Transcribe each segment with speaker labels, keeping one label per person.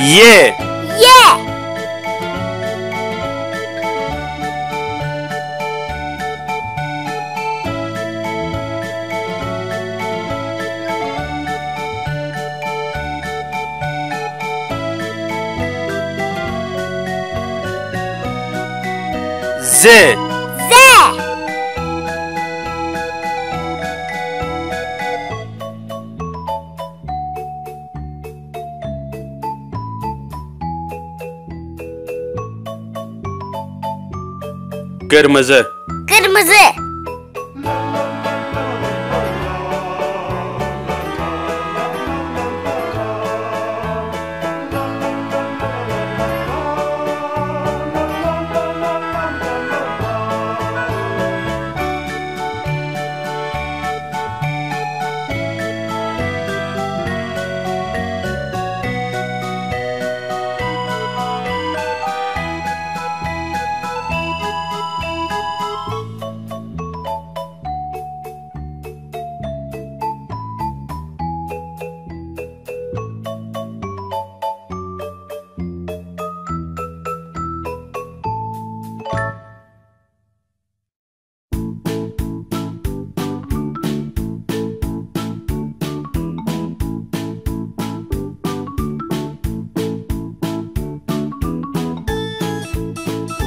Speaker 1: Yeah.
Speaker 2: Yeah.
Speaker 1: Z.
Speaker 2: Z.
Speaker 1: Kırmızı
Speaker 2: Kırmızı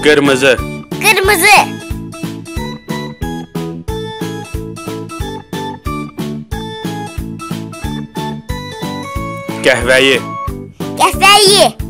Speaker 1: Garmazé.
Speaker 2: Garmazé.
Speaker 1: Kahveye.
Speaker 2: Kahveye.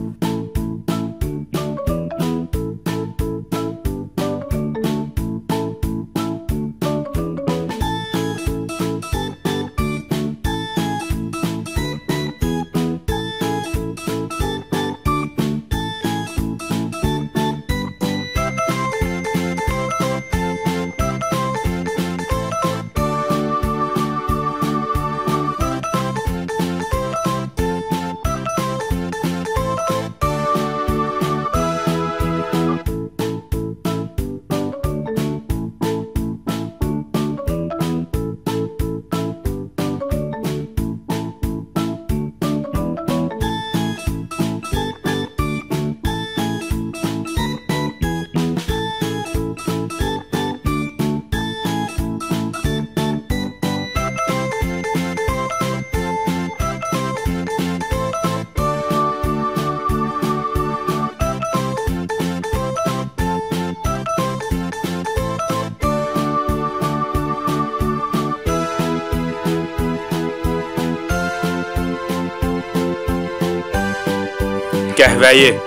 Speaker 1: Kahveyi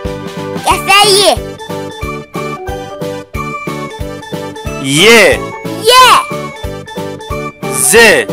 Speaker 2: Kahveyi
Speaker 1: Ye.
Speaker 2: Ye
Speaker 1: Z